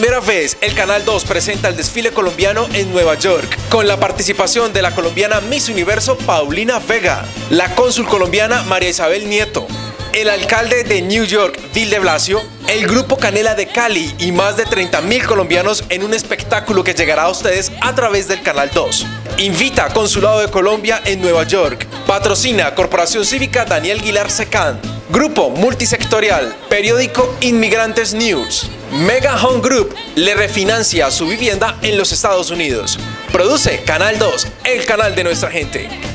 primera vez, el Canal 2 presenta el desfile colombiano en Nueva York, con la participación de la colombiana Miss Universo Paulina Vega, la cónsul colombiana María Isabel Nieto, el alcalde de New York, Bill de Blasio, el grupo Canela de Cali y más de 30 mil colombianos en un espectáculo que llegará a ustedes a través del Canal 2. Invita Consulado de Colombia en Nueva York. Patrocina Corporación Cívica Daniel Guilar Secán. Grupo Multisectorial. Periódico Inmigrantes News. Mega Home Group le refinancia su vivienda en los Estados Unidos. Produce Canal 2, el canal de nuestra gente.